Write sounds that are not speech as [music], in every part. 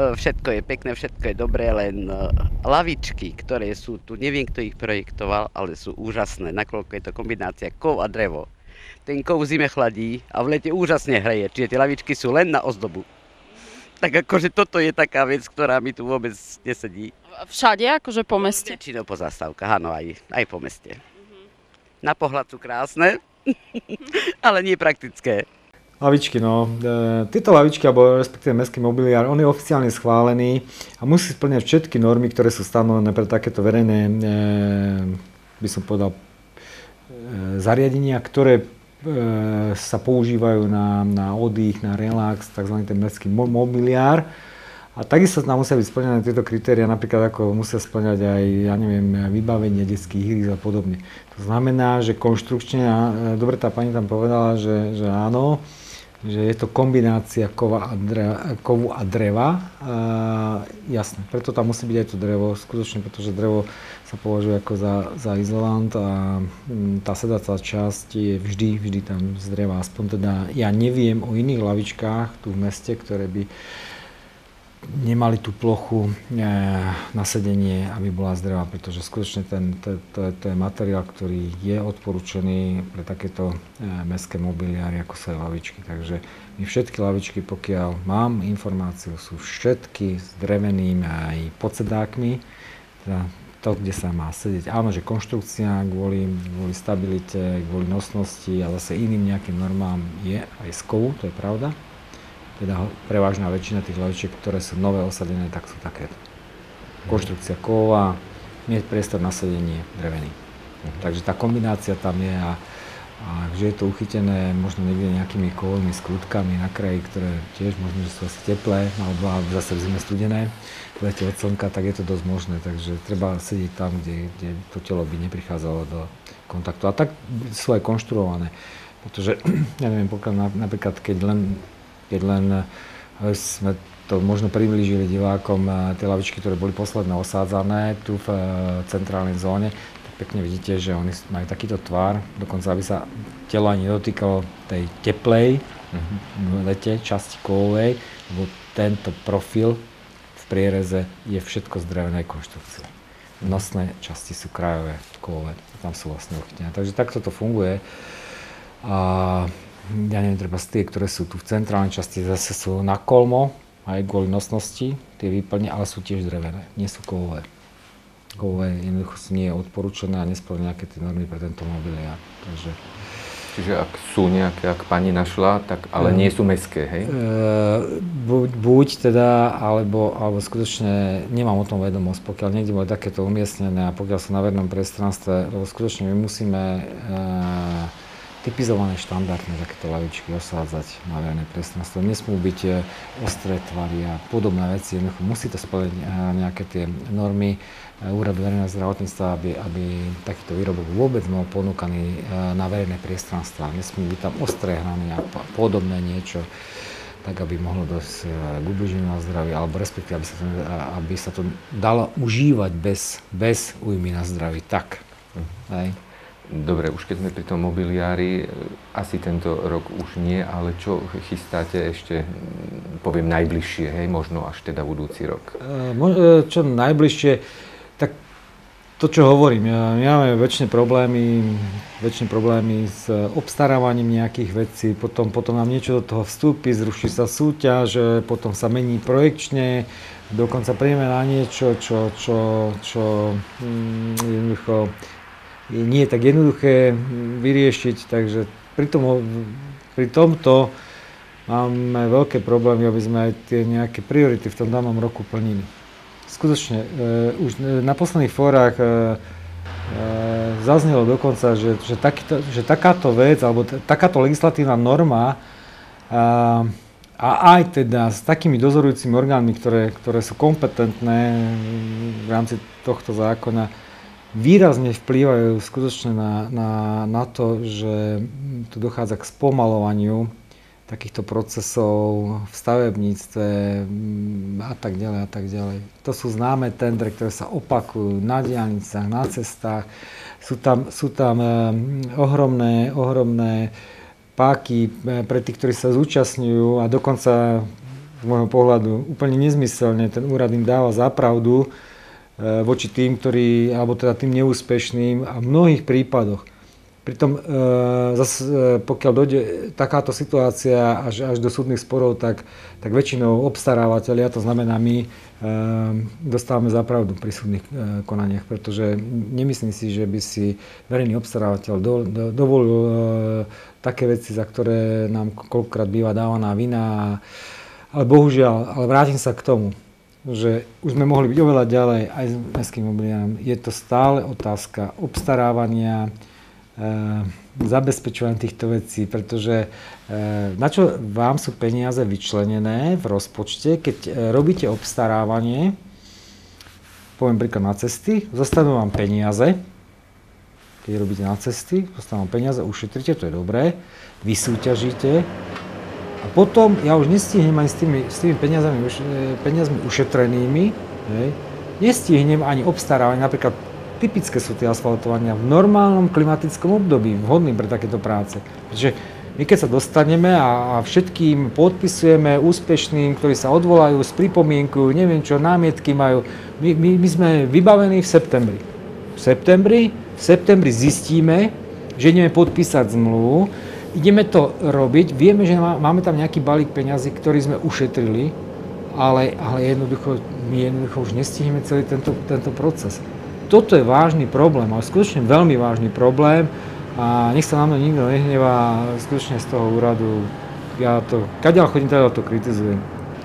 e, všetko je pekné, všetko je dobré, len e, lavičky, ktoré sú tu, neviem kto ich projektoval, ale sú úžasné, nakoľko je to kombinácia kov a drevo. Ten kov v zime chladí a v lete úžasne hreje, čiže tie lavičky sú len na ozdobu. Tak akože toto je taká vec, ktorá mi tu vôbec nesedí. Všade, akože po meste? Väčšinou po zastávkach, áno, aj, aj po meste. Na pohľad sú krásne, [laughs] ale nie praktické. Lavičky, no. E, tieto lavičky, alebo respektíve mestský mobiliár, on je oficiálne schválený a musí splňať všetky normy, ktoré sú stanovené pre takéto verejné, e, by som povedal, e, zariadenia, ktoré sa používajú na, na oddych, na relax, tzv. ten mestský mobiliár. A takisto nám musia byť splnené tieto kritéria, napríklad ako musia splňať aj, ja neviem, vybavenie detských hry a podobne. To znamená, že konštrukčne, dobre tá pani tam povedala, že, že áno, že je to kombinácia kova a dreva, kovu a dreva. A, jasné, preto tam musí byť aj to drevo, skutočne, pretože drevo sa považuje ako za, za izolant a m, tá sedacia časť je vždy, vždy tam z dreva. Aspoň teda ja neviem o iných lavičkách tu v meste, ktoré by nemali tú plochu e, na sedenie, aby bola z dreva, pretože skutočne ten, to, to, to je materiál, ktorý je odporúčený pre takéto e, mestské mobiliáry, ako sú lavičky. Takže my všetky lavičky, pokiaľ mám informáciu, sú všetky s drevenými aj podsedákmi, teda to, kde sa má sedieť. Áno, že konštrukcia kvôli, kvôli stabilite, kvôli nosnosti a zase iným nejakým normám je aj z kovu, to je pravda teda prevažná väčšina tých lavičiek, ktoré sú nové osadené, tak sú takéto. Konštrukcia kova, mieť priestor na sedenie drevený. Uh-huh. Takže tá kombinácia tam je a, a že je to uchytené možno niekde nejakými kovovými skrutkami na kraji, ktoré tiež možno, že sú asi teplé, alebo zase v zime studené, v lete od slnka, tak je to dosť možné. Takže treba sedieť tam, kde, kde to telo by neprichádzalo do kontaktu. A tak sú aj konštruované. Pretože, [clears throat] ja neviem, pokiaľ napríklad, keď len keď len eh, sme to možno priblížili divákom, eh, tie lavičky, ktoré boli posledné osádzané tu v eh, centrálnej zóne, tak pekne vidíte, že oni majú takýto tvar, dokonca aby sa telo ani dotýkalo tej teplej uh-huh. lete, časti kovovej, lebo tento profil v priereze je všetko z drevenej konštrukcie. Nosné časti sú krajové, kovové, tam sú vlastne uchytené. Takže takto to funguje. A ja neviem, treba tie, ktoré sú tu v centrálnej časti, zase sú na kolmo, aj kvôli nosnosti, tie výplne, ale sú tiež drevené, nie sú kovové. Kovové jednoducho nie je odporúčané a nesplňujú nejaké tie normy pre tento mobiliár. Takže Čiže ak sú nejaké, ak pani našla, tak ale nie sú meské, hej? E, buď, buď teda, alebo, alebo skutočne nemám o tom vedomosť, pokiaľ niekde boli takéto umiestnené a pokiaľ sú na vernom priestranstve, lebo skutočne my musíme e, typizované štandardné takéto lavičky osádzať na verejné priestranstvo. Nesmú byť e, ostré tvary a podobné veci. Jednoducho musí to splniť e, nejaké tie normy e, Úradu verejného zdravotníctva, aby, aby takýto výrobok vôbec bol ponúkaný na verejné priestranstva. Nesmú byť tam ostré hrany a podobné niečo tak aby mohlo dosť k ubliženiu na zdraví, alebo respektíve, aby sa to, aby sa to dalo užívať bez, bez újmy na zdraví. Tak. Uh-huh. Hej. Dobre, už keď sme pri tom mobiliári, asi tento rok už nie, ale čo chystáte ešte, poviem, najbližšie, hej, možno až teda budúci rok? E, e, čo najbližšie, tak to, čo hovorím, my máme väčšie problémy, väčšie problémy s obstarávaním nejakých vecí, potom, potom nám niečo do toho vstúpi, zruší sa súťaž, potom sa mení projekčne, dokonca príjme na niečo, čo, čo, čo, čo mm, jednoducho nie je tak jednoduché vyriešiť, takže pri, tom, pri tomto máme veľké problémy, aby sme aj tie nejaké priority v tom danom roku plnili. Skutočne, e, už na posledných fórach e, e, zaznelo dokonca, že, že, takýto, že takáto vec, alebo takáto legislatívna norma a, a aj teda s takými dozorujúcimi orgánmi, ktoré, ktoré sú kompetentné v rámci tohto zákona, výrazne vplývajú skutočne na, na, na to, že tu dochádza k spomalovaniu takýchto procesov v stavebníctve mm, a tak ďalej a tak ďalej. To sú známe tendre, ktoré sa opakujú na diálnicách, na cestách. Sú tam, sú tam eh, ohromné, ohromné páky eh, pre tých, ktorí sa zúčastňujú a dokonca z môjho pohľadu úplne nezmyselne. Ten úrad im dáva zapravdu e, voči tým, ktorí, alebo teda tým neúspešným a v mnohých prípadoch. Pritom e, zase, e, pokiaľ dojde takáto situácia až, až do súdnych sporov, tak, tak väčšinou obstarávateľia, to znamená my, dostávame zapravdu pri súdnych konaniach, pretože nemyslím si, že by si verejný obstarávateľ do, do, dovolil také veci, za ktoré nám koľkokrát býva dávaná vina. Ale bohužiaľ, ale vrátim sa k tomu, že už sme mohli byť oveľa ďalej aj s mestským mobiliárom. Je to stále otázka obstarávania, e, zabezpečovania týchto vecí, pretože e, na čo vám sú peniaze vyčlenené v rozpočte, keď e, robíte obstarávanie, poviem príklad na cesty, zostanú vám peniaze, keď robíte na cesty, zostanú peniaze, ušetríte, to je dobré, vysúťažíte, a potom ja už nestihnem ani s tými, s tými peniazmi, e, peniazmi ušetrenými, hej, nestihnem ani obstarávať, napríklad typické sú tie asfaltovania v normálnom klimatickom období, vhodným pre takéto práce. Pretože my keď sa dostaneme a, a všetkým podpisujeme úspešným, ktorí sa odvolajú, spripomienkujú, neviem čo, námietky majú, my, my, my sme vybavení v septembri. V septembri, v septembri zistíme, že ideme podpísať zmluvu, ideme to robiť, vieme, že máme tam nejaký balík peňazí, ktorý sme ušetrili, ale, ale jednoducho, my jednoducho už nestihneme celý tento, tento proces. Toto je vážny problém, ale skutočne veľmi vážny problém a nech sa na mňa nikto nehnevá, skutočne z toho úradu, ja to, kadeľ chodím, teda to kritizujem.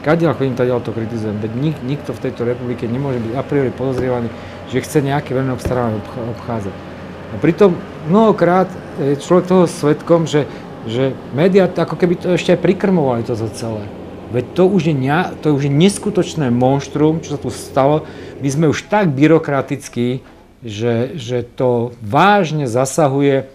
Kadeľ chodím, teda to kritizujem, veď nik, nikto v tejto republike nemôže byť a priori podozrievaný, že chce nejaké verejné obstarávanie obchádzať. A pritom mnohokrát je človek toho svetkom, že, že médiá ako keby to ešte aj prikrmovali toto celé. Veď to už, je, to už je neskutočné monštrum, čo sa tu stalo. My sme už tak byrokratickí, že, že to vážne zasahuje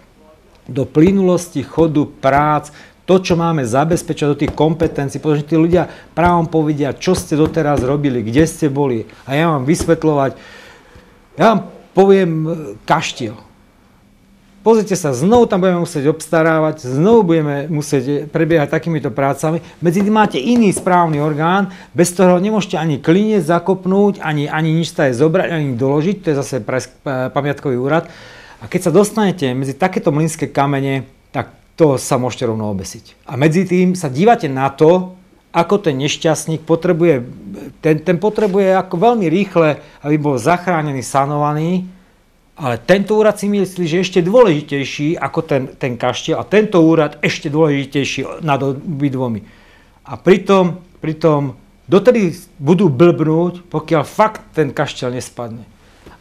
do plynulosti chodu prác, to, čo máme zabezpečať do tých kompetencií, pretože tí ľudia právom povedia, čo ste doteraz robili, kde ste boli. A ja vám vysvetľovať, ja vám poviem e, kaštiel. Pozrite sa, znovu tam budeme musieť obstarávať, znovu budeme musieť prebiehať takýmito prácami. Medzi tým máte iný správny orgán, bez ktorého nemôžete ani klinec zakopnúť, ani, ani nič je zobrať, ani doložiť, to je zase pamiatkový úrad. A keď sa dostanete medzi takéto mlynské kamene, tak to sa môžete rovno obesiť. A medzi tým sa dívate na to, ako ten nešťastník potrebuje, ten, ten potrebuje ako veľmi rýchle, aby bol zachránený, sanovaný, ale tento úrad si myslí, že je ešte dôležitejší ako ten, ten kaštiel a tento úrad ešte dôležitejší nad obidvomi. A pritom, pritom dotedy budú blbnúť, pokiaľ fakt ten kaštiel nespadne.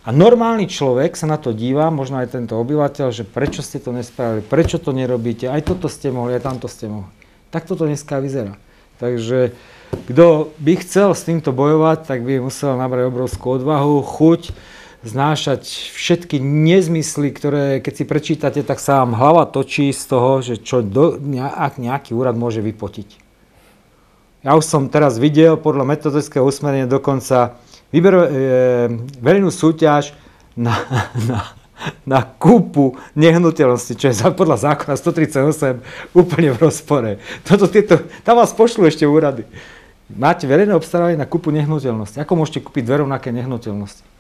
A normálny človek sa na to díva, možno aj tento obyvateľ, že prečo ste to nespravili, prečo to nerobíte, aj toto ste mohli, aj tamto ste mohli. Tak toto dneska vyzerá. Takže kto by chcel s týmto bojovať, tak by musel nabrať obrovskú odvahu, chuť, znášať všetky nezmysly, ktoré keď si prečítate, tak sa vám hlava točí z toho, že čo do, ak nejaký úrad môže vypotiť. Ja už som teraz videl podľa metodického usmerenia dokonca vyber, e, verejnú súťaž na, [laughs] na, na kúpu nehnuteľnosti, čo je podľa zákona 138 úplne v rozpore. Toto, tieto, tam vás pošlu ešte úrady. Máte verejné obstarávanie na kúpu nehnuteľnosti. Ako môžete kúpiť dve rovnaké nehnuteľnosti?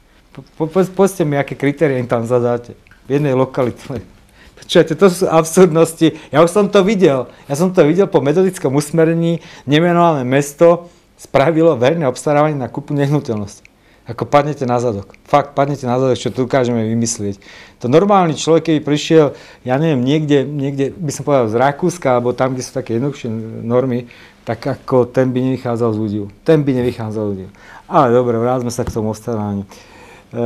Po, po, povedzte mi, aké kritéria im tam zadáte v jednej lokalite. [laughs] Počujete, to sú absurdnosti. Ja už som to videl. Ja som to videl po metodickom usmerení. Nemenované mesto spravilo verejné obstarávanie na kúpu nehnuteľnosti. Ako padnete na zadok. Fakt, padnete na zadok, čo tu dokážeme vymyslieť. To normálny človek, keby prišiel, ja neviem, niekde, niekde by som povedal z Rakúska, alebo tam, kde sú také jednoduchšie normy, tak ako ten by nevychádzal z údivu. Ten by nevychádzal z údivu. Ale dobre, vráťme sa k tomu obstarávaniu. Eh,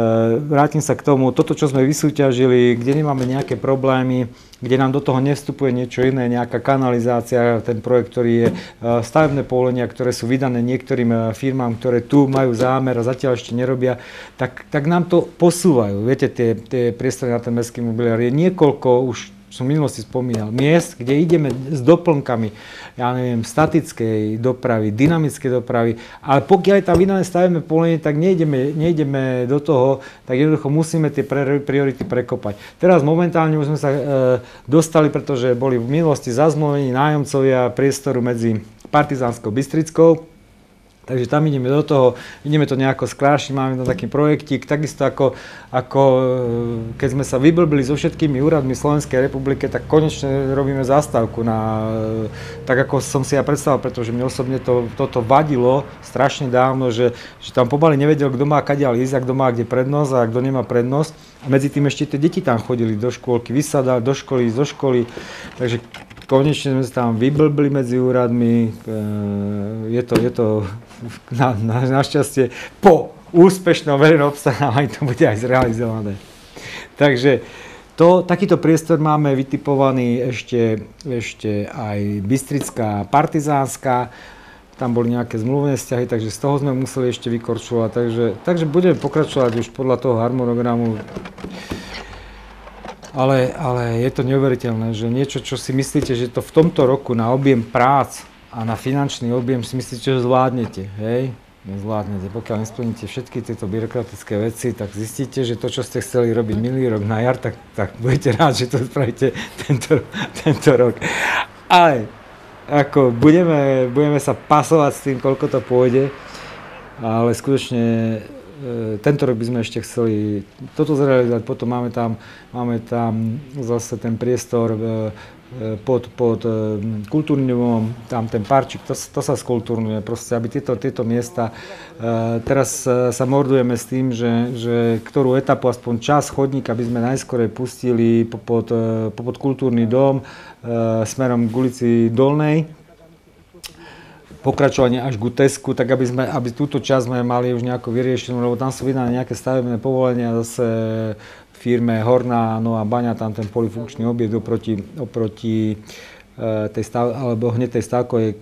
vrátim sa k tomu, toto, čo sme vysúťažili, kde nemáme nejaké problémy, kde nám do toho nevstupuje niečo iné, nejaká kanalizácia, ten projekt, ktorý je eh, stavebné povolenia, ktoré sú vydané niektorým eh, firmám, ktoré tu majú zámer a zatiaľ ešte nerobia, tak, tak nám to posúvajú. Viete, tie, tie priestory na ten mestský mobiliár je niekoľko už som v minulosti spomínal, miest, kde ideme s doplnkami, ja neviem, statickej dopravy, dynamickej dopravy, ale pokiaľ je tam vydané stavebné polenie, tak nejdeme, nejdeme do toho, tak jednoducho musíme tie priority prekopať. Teraz momentálne už sme sa e, dostali, pretože boli v minulosti zazmluvení nájomcovia priestoru medzi Partizánskou Bystrickou, Takže tam ideme do toho, ideme to nejako skrášiť, máme tam taký projektík, takisto ako, ako e, keď sme sa vyblbili so všetkými úradmi Slovenskej republike, tak konečne robíme zástavku na, e, tak ako som si ja predstavil, pretože mne osobne to, toto vadilo strašne dávno, že, že tam pomaly nevedel, kto má kadiaľ ísť kto má kde prednosť a kto nemá prednosť. A medzi tým ešte tie deti tam chodili do škôlky, vysadali do školy, zo školy, takže konečne sme sa tam vyblbli medzi úradmi. E, je to, je to na, na, našťastie po úspešnom verejnom obstarávaní to bude aj zrealizované. Takže to, takýto priestor máme vytipovaný ešte, ešte aj Bystrická partizánska, tam boli nejaké zmluvné vzťahy, takže z toho sme museli ešte vykorčovať, takže, takže budeme pokračovať už podľa toho harmonogramu. Ale, ale je to neuveriteľné, že niečo, čo si myslíte, že to v tomto roku na objem prác a na finančný objem si myslíte, že zvládnete, hej? Nezvládnete. Pokiaľ nesplníte všetky tieto byrokratické veci, tak zistíte, že to, čo ste chceli robiť minulý rok na jar, tak, tak budete [laughs] rád, že to spravíte tento, tento rok. Ale ako budeme, budeme sa pasovať s tým, koľko to pôjde, ale skutočne E, tento rok by sme ešte chceli toto zrealizovať, potom máme tam, máme tam zase ten priestor e, pod, pod kultúrnym domom, tam ten parčik, to, to sa skultúrnuje, proste, aby tieto, tieto miesta, teraz sa mordujeme s tým, že, že ktorú etapu, aspoň čas chodník, aby sme najskôr pustili pod, pod kultúrny dom smerom k ulici Dolnej, pokračovanie až k Tesku, tak aby, sme, aby túto časť sme mali už nejako vyriešenú, lebo tam sú vydané nejaké stavebné povolenia zase firme Horná Nová Baňa, tam ten polifunkčný objekt oproti, oproti e, tej stav, alebo hneď tej stavkovej e,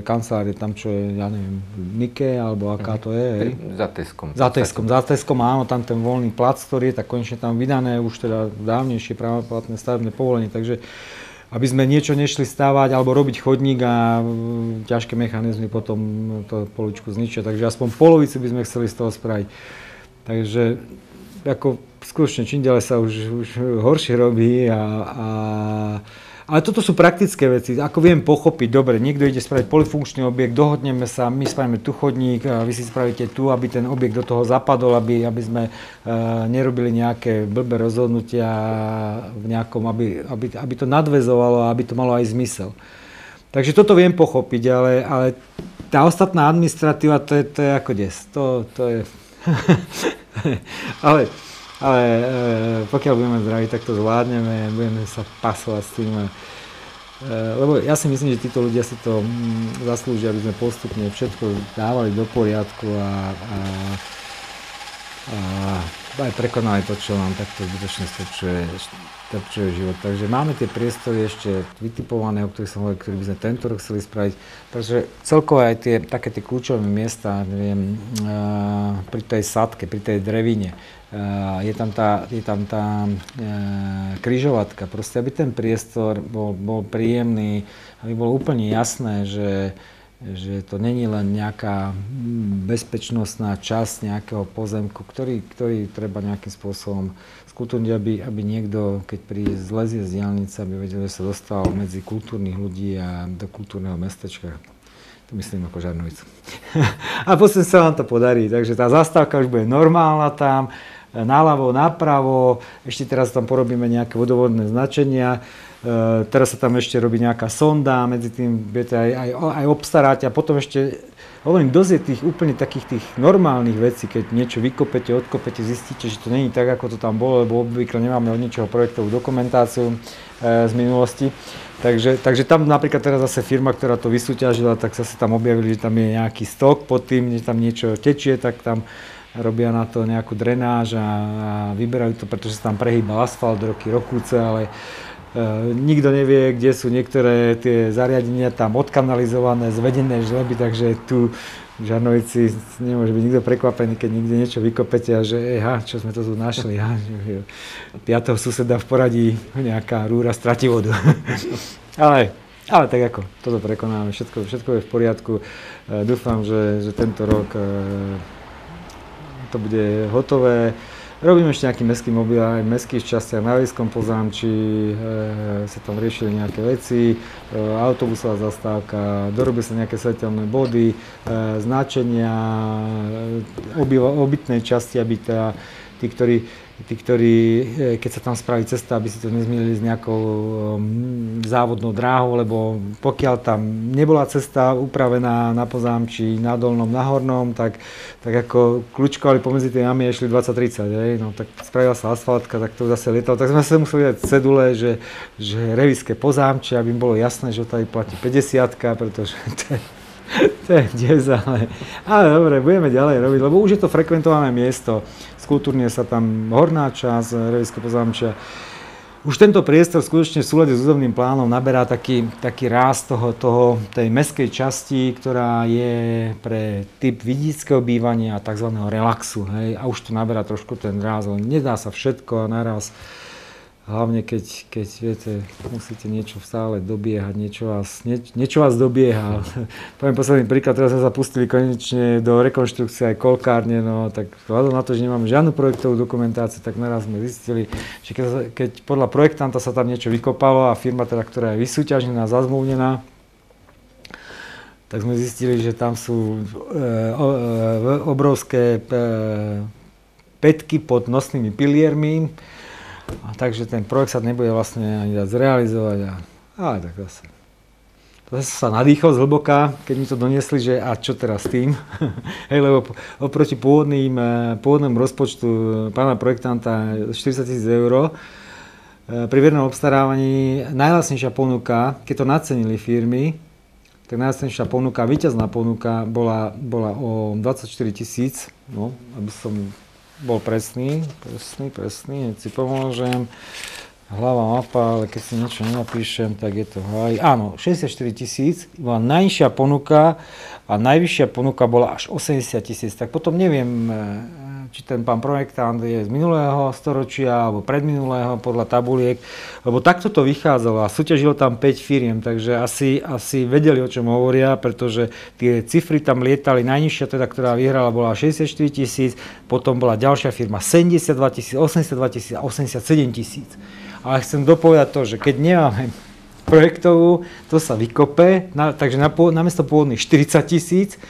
kancelárie, tam čo je, ja neviem, Nike, alebo aká to je, hej? Za Teskom. Za Teskom, za Teskom, áno, tam ten voľný plac, ktorý je, tak konečne tam vydané už teda dávnejšie právoplatné stavebné povolenie, takže aby sme niečo nešli stávať alebo robiť chodník a mm, ťažké mechanizmy potom to poličku zničia. Takže aspoň polovicu by sme chceli z toho spraviť. Takže ako skutočne čím ďalej sa už, už horšie robí a, a ale toto sú praktické veci. Ako viem pochopiť, dobre, niekto ide spraviť polifunkčný objekt, dohodneme sa, my spravíme tu chodník, vy si spravíte tu, aby ten objekt do toho zapadol, aby, aby sme uh, nerobili nejaké blbé rozhodnutia v nejakom, aby, aby, aby to nadvezovalo a aby to malo aj zmysel. Takže toto viem pochopiť, ale, ale tá ostatná administratíva, to je, to je ako des. To, to je... [laughs] ale ale e, pokiaľ budeme zdraví, tak to zvládneme, budeme sa pasovať s tým. E, lebo ja si myslím, že títo ľudia si to mm, zaslúžia, aby sme postupne všetko dávali do poriadku a, a, a aj prekonali to, čo nám takto zbytočne stopčuje, stopčuje život. Takže máme tie priestory ešte vytipované, o ktorých som hovoril, ktoré by sme tento rok chceli spraviť. Takže celkovo aj tie také tie kľúčové miesta, neviem, uh, pri tej sadke, pri tej drevine, je tam tá, je tam tá e, križovatka, proste aby ten priestor bol, bol príjemný, aby bolo úplne jasné, že, že to není len nejaká bezpečnostná časť nejakého pozemku, ktorý, ktorý treba nejakým spôsobom skultúrniť, aby, aby niekto, keď príde zlezie z diálnice, aby vedel, že sa dostal medzi kultúrnych ľudí a do kultúrneho mestečka. To myslím ako Žarnovicu. [laughs] a potom sa vám to podarí, takže tá zastávka už bude normálna tam, naľavo, napravo, ešte teraz tam porobíme nejaké vodovodné značenia, e, teraz sa tam ešte robí nejaká sonda, medzi tým viete aj, aj, aj obstarať a potom ešte, hovorím, dosť je tých úplne takých tých normálnych vecí, keď niečo vykopete, odkopete, zistíte, že to není tak, ako to tam bolo, lebo obvykle nemáme od ničoho projektovú dokumentáciu e, z minulosti. Takže, takže tam napríklad teraz zase firma, ktorá to vysúťažila, tak sa tam objavili, že tam je nejaký stok pod tým, že tam niečo tečie, tak tam robia na to nejakú drenáž a, a vyberajú to, pretože sa tam prehýba asfalt roky, rokúce, ale nikto nevie, kde sú niektoré tie zariadenia tam odkanalizované, zvedené žleby, takže tu v Žarnovici nemôže byť nikto prekvapený, keď niekde niečo vykopete a že eha, čo sme to tu našli, ha, piatého suseda v poradí nejaká rúra stratí vodu. [laughs] ale, ale tak ako, toto prekonáme, všetko, všetko je v poriadku. E, dúfam, že, že tento rok e, to bude hotové. Robíme ešte nejaký mestský mobil aj v mestských častiach na Vejskom pozámči, e, sa tam riešili nejaké veci, e, autobusová zastávka, dorobili sa nejaké svetelné body, e, značenia, e, obytnej časti, aby teda tí, ktorí tí, ktorí, e, keď sa tam spraví cesta, aby si to nezmýlili s nejakou um, závodnou dráhou, lebo pokiaľ tam nebola cesta upravená na pozámči, na dolnom, na hornom, tak, tak ako kľúčkovali pomedzi tie jamy a išli 20-30, no tak spravila sa asfaltka, tak to zase lietalo. Tak sme sa museli dať cedule, že, že reviské pozámče, aby im bolo jasné, že tady platí 50 pretože [laughs] to je, to je dez, ale, ale dobre, budeme ďalej robiť, lebo už je to frekventované miesto, skultúrne sa tam horná časť Revijského pozamčia. Už tento priestor skutočne v súlade s územným plánom naberá taký, taký ráz toho, toho, tej meskej časti, ktorá je pre typ vidíckého bývania a tzv. relaxu. Hej? A už to naberá trošku ten ráz, ale nedá sa všetko a naraz. Hlavne keď, keď viete, musíte niečo stále dobiehať, niečo vás, nie, niečo vás dobieha. [laughs] Poviem posledný príklad, teraz sme sa pustili konečne do rekonštrukcie aj kolkárne, no tak vzhľadom na to, že nemáme žiadnu projektovú dokumentáciu, tak naraz sme zistili, že keď, keď podľa projektanta sa tam niečo vykopalo a firma teda, ktorá je vysúťažená, zazmluvnená, tak sme zistili, že tam sú e, o, e, obrovské e, petky pod nosnými piliermi, a takže ten projekt sa nebude vlastne ani dať zrealizovať. A, ale tak zase. To sa nadýchol zhlboka, keď mi to doniesli, že a čo teraz s tým? [laughs] Hej, lebo oproti pôvodným, eh, pôvodnému rozpočtu pána projektanta 40 tisíc eur, eh, pri vernom obstarávaní najlasnejšia ponuka, keď to nacenili firmy, tak najlasnejšia ponuka, víťazná ponuka bola, bola o 24 tisíc, no, aby som bol presný, presný, presný, hneď si pomôžem. Hlava mapa, ale keď si niečo nenapíšem, tak je to haj. Áno, 64 tisíc bola najnižšia ponuka a najvyššia ponuka bola až 80 tisíc. Tak potom neviem, či ten pán projektant je z minulého storočia alebo predminulého podľa tabuliek, lebo takto to vychádzalo a súťažilo tam 5 firiem, takže asi, asi vedeli, o čom hovoria, pretože tie cifry tam lietali, najnižšia teda, ktorá vyhrala, bola 64 tisíc, potom bola ďalšia firma 72 tisíc, 82 tisíc a 87 tisíc. Ale chcem dopovedať to, že keď nemáme projektovú, to sa vykope, na, takže na, namiesto pôvodných 40 tisíc,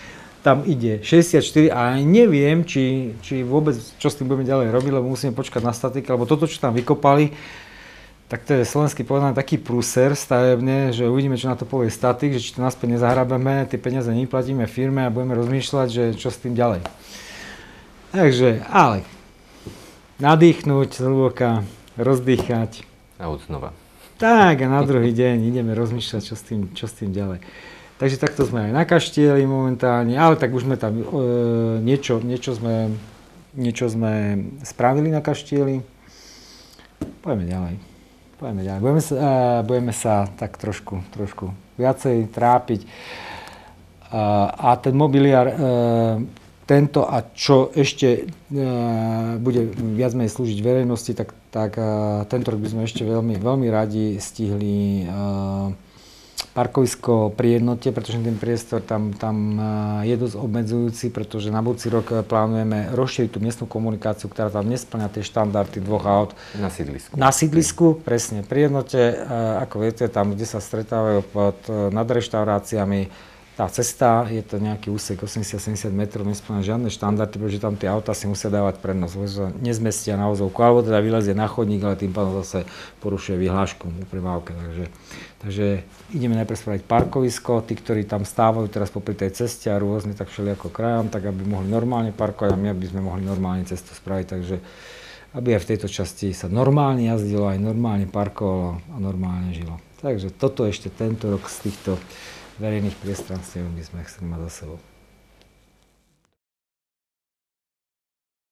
tam ide 64 a neviem, či, či vôbec čo s tým budeme ďalej robiť, lebo musíme počkať na statika, lebo toto, čo tam vykopali, tak to je slovenský povedaný taký prúser stavebne, že uvidíme, čo na to povie statik, že či to naspäť nezahrabeme, tie peniaze neplatíme firme a budeme rozmýšľať, že čo s tým ďalej. Takže, ale nadýchnuť zhlboka, rozdýchať. A od znova. Tak a na druhý deň ideme rozmýšľať, čo s tým, čo s tým ďalej. Takže takto sme aj na kaštieli momentálne, ale tak už sme tam e, niečo, niečo, sme, niečo sme spravili na kaštieli. Poďme ďalej. Poďme ďalej. Budeme sa, e, budeme sa tak trošku, trošku viacej trápiť. E, a ten mobiliár, e, tento a čo ešte e, bude viac menej slúžiť verejnosti, tak, tak e, tento rok by sme ešte veľmi, veľmi radi stihli e, parkovisko pri jednote, pretože ten priestor tam, tam eh, je dosť obmedzujúci, pretože na budúci rok eh, plánujeme rozšíriť tú miestnu komunikáciu, ktorá tam nesplňa tie štandardy dvoch aut. Na sídlisku. Na sídlisku, presne. Pri jednote, eh, ako viete, tam, kde sa stretávajú pod, nad reštauráciami, tá cesta, je to nejaký úsek 80-70 metrov, nesplňa žiadne štandardy, pretože tam tie auta si musia dávať prednosť, lebo sa nezmestia na vozovku, alebo teda vylezie na chodník, ale tým pádom zase porušuje vyhlášku u premávke. Takže, takže ideme najprv spraviť parkovisko, tí, ktorí tam stávajú teraz popri tej ceste a rôzne tak všelijako krajom, tak aby mohli normálne parkovať a my aby sme mohli normálne cestu spraviť. Takže aby aj v tejto časti sa normálne jazdilo, aj normálne parkovalo a normálne žilo. Takže toto ešte tento rok z týchto verejných priestranstiev by sme chceli mať za sebou.